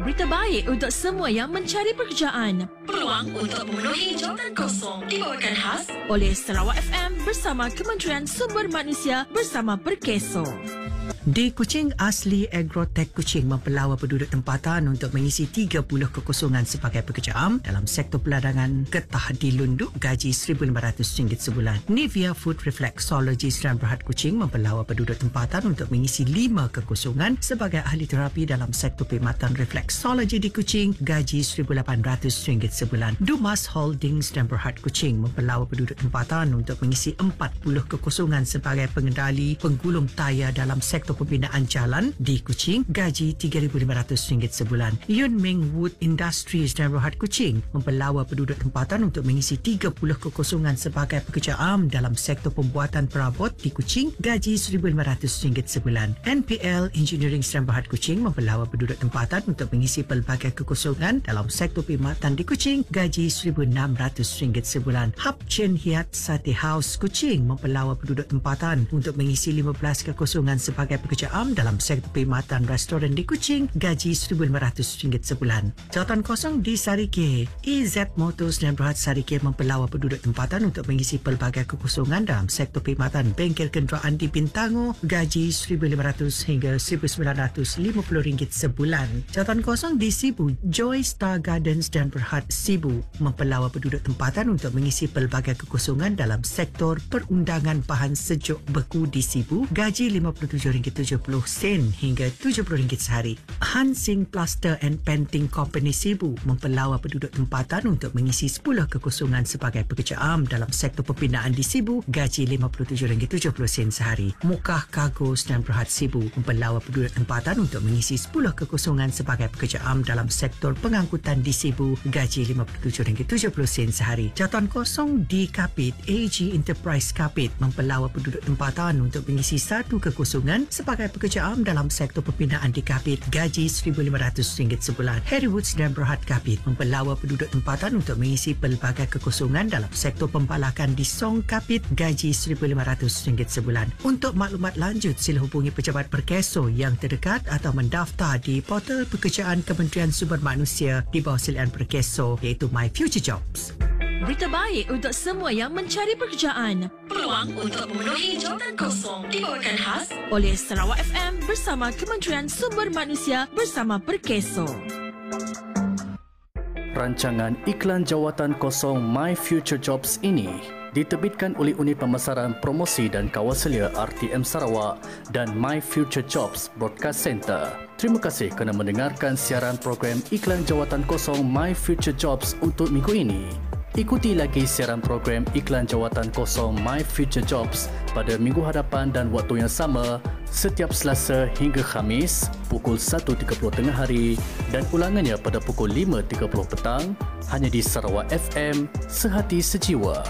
Berita baik untuk semua yang mencari pekerjaan. Peluang untuk memenuhi jawatan kosong dibawakan khas oleh Sarawak FM bersama Kementerian Sumber Manusia bersama Perkeso. Di Kuching Asli Agrotech Kuching mempelawa penduduk tempatan untuk mengisi 30 kekosongan sebagai pekerja am dalam sektor peladangan getah di Lunduk gaji RM1,500 sebulan. Nivea Food Reflexology Sdn Berhad Kuching mempelawa penduduk tempatan untuk mengisi 5 kekosongan sebagai ahli terapi dalam sektor perkhidmatan reflexology di Kuching gaji RM1,800 sebulan. Dumas Holdings Sdn Berhad Kuching mempelawa penduduk tempatan untuk mengisi 40 kekosongan sebagai pengendali penggulung tayar dalam sektor sektor pembinaan jalan di Kuching gaji RM3,500 sebulan. Yun Ming Wood Industries dan Rohat Kuching mempelawa penduduk tempatan untuk mengisi 30 kekosongan sebagai pekerja am dalam sektor pembuatan perabot di Kuching gaji RM1,500 sebulan. NPL Engineering dan Rohat Kuching mempelawa penduduk tempatan untuk mengisi pelbagai kekosongan dalam sektor perkhidmatan di Kuching gaji RM1,600 sebulan. Hub Chen Hiat Sate House Kuching mempelawa penduduk tempatan untuk mengisi 15 kekosongan sebagai pekerja am dalam sektor perkhidmatan restoran di Kuching gaji RM1,500 sebulan. Jawatan kosong di Sarike. EZ Motors dan Berhad Sarike mempelawa penduduk tempatan untuk mengisi pelbagai kekosongan dalam sektor perkhidmatan bengkel kenderaan di Bintango gaji RM1,500 hingga RM1,950 sebulan. Jawatan kosong di Sibu. Joy Star Gardens dan Berhad Sibu mempelawa penduduk tempatan untuk mengisi pelbagai kekosongan dalam sektor perundangan bahan sejuk beku di Sibu gaji RM57 RM70 hingga RM70 sehari. Hansing Plaster and Painting Company Sibu mempelawa penduduk tempatan untuk mengisi 10 kekosongan sebagai pekerja am dalam sektor pembinaan di Sibu gaji RM57.70 sehari. Mukah Cargo dan Berhad Sibu mempelawa penduduk tempatan untuk mengisi 10 kekosongan sebagai pekerja am dalam sektor pengangkutan di Sibu gaji RM57.70 sehari. Jatuan kosong di Kapit AG Enterprise Kapit mempelawa penduduk tempatan untuk mengisi satu kekosongan pekerja am dalam sektor pembinaan di Kapit gaji RM1,500 sebulan. Harry Woods dan Berhad Kapit mempelawa penduduk tempatan untuk mengisi pelbagai kekosongan dalam sektor pembalakan di Song Kapit gaji RM1,500 sebulan. Untuk maklumat lanjut sila hubungi pejabat Perkeso yang terdekat atau mendaftar di portal pekerjaan Kementerian Sumber Manusia di bawah silian Perkeso iaitu My Future Jobs. Berita baik untuk semua yang mencari pekerjaan. Peluang untuk memenuhi jawatan kosong dibawakan khas oleh Sarawak FM bersama Kementerian Sumber Manusia bersama Perkeso. Rancangan iklan jawatan kosong My Future Jobs ini diterbitkan oleh Unit Pemasaran Promosi dan Kawasalia RTM Sarawak dan My Future Jobs Broadcast Center. Terima kasih kerana mendengarkan siaran program iklan jawatan kosong My Future Jobs untuk minggu ini. Ikuti lagi siaran program iklan jawatan kosong My Future Jobs pada minggu hadapan dan waktu yang sama setiap Selasa hingga Khamis pukul 1.30 tengah hari dan ulangannya pada pukul 5.30 petang hanya di Sarawak FM Sehati Sejiwa.